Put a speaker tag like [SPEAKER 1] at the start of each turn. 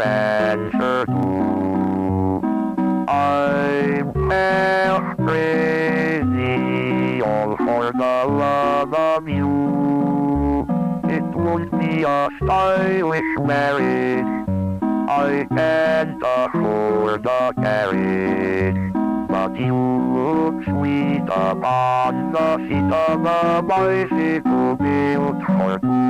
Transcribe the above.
[SPEAKER 1] answer. I'm crazy, all for the love of you. It won't be a stylish marriage. I can't afford the carriage. But you look sweet upon the seat of a bicycle built for two.